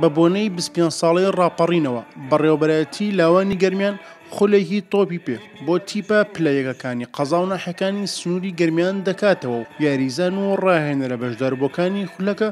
بە بۆنەی بیست و پێنج ساڵەی ڕاپەڕینەوە، بەڕێوەبەرایەتیی لاوانی گەرمیان خولێکی تۆپی پێ بۆ تیپە پلە یەکەکانی قەزا و ناحیەکانی سنووری گەرمیان دەکاتەوە و یاریزان و ڕاهێنەرە بەشداربووەکانی خولەکە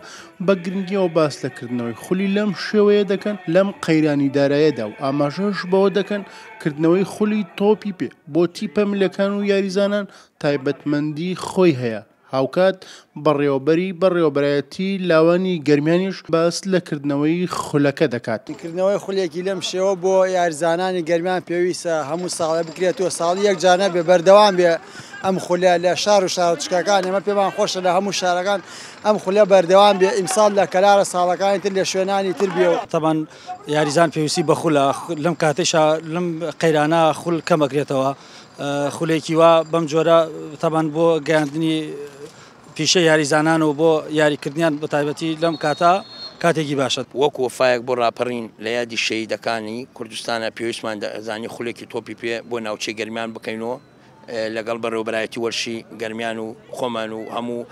بە گرنگییەوە باس لە کردنەوەی خولی لەم شێوەیە دەکەن لەم قەیرانی دارایەدا و ئاماژەش بەوە دەکەن کردنەوەی خولی تۆپی پێ بۆ تیپە ملەکان و یاریزانان تایبەتمەندی خۆی هەیە. هاوکات بەڕێوەبەری بەڕێوەبەرایەتی لاوانی گەرمیانیش باس لە کردنەوەی خولەکە دەکات. کردنەوەی خولێکی لەم شێوە بۆ یاریزانانی گەرمیان پێویستە هەموو ساڵێ بکرێت و ساڵی یەک جار نەبێت، بەردەوام بێت ئەم خولە لە شار و شارۆچکەکان، ئێمە پێمان خۆشە لە هەموو شارەکان ئەم خولە بەردەوام بێت، ئیمساڵ لە کەلارە ساڵەکانی تر لە شوێنانی تر بێ. تەبەن یاریزان پێویستی بە خولە، لەم کاتەیشا لەم قەیرانە خول کەم ئەکرێتەوە. خولێکی وا بەم جۆرە تەبەن بۆ گەیاندنی پیشە یاریزانان و بۆ یاریکردنیان بە تایبەتی لەم کاتە کاتێکی باشە. وەک وەفایەک بۆ ڕاپەڕین لە یادی شەهیدەکانی کوردستانە پێویستمان دەزانی خولێکی تۆپی پێ بۆ ناوچەی گەرمیان بکەین و لەگەڵ بەڕێوەبەرایەتی وەرشی گەرمیان و خۆمان و هەموو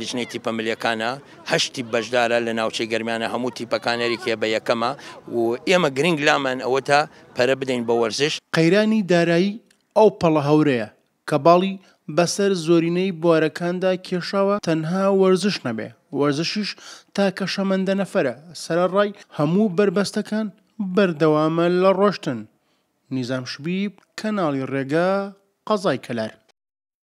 لیژنەی تیپە ملیەکانە هەشت تیپ بەشدارە لە ناوچەی گەرمیانە هەموو تیپەکان هەریەکێ بە یەکەمە و ئێمە گرنگ لامان ئەوەتا پەرە بدەین بە وەرزش. قەیرانی دارایی ئەو پەڵە هەورەیە کە باڵی بەسەر زۆرینەی بوارەکاندا کێشاوە تەنها وەرزش نەبێ، وەرزشیش تاکە شەمەندەنەفەرە سەرەڕای هەموو بەربەستەکان بەردەوامە لە ڕۆشتن. نیزام شبیب، کەناڵی ڕێگا، قەزای کەلار.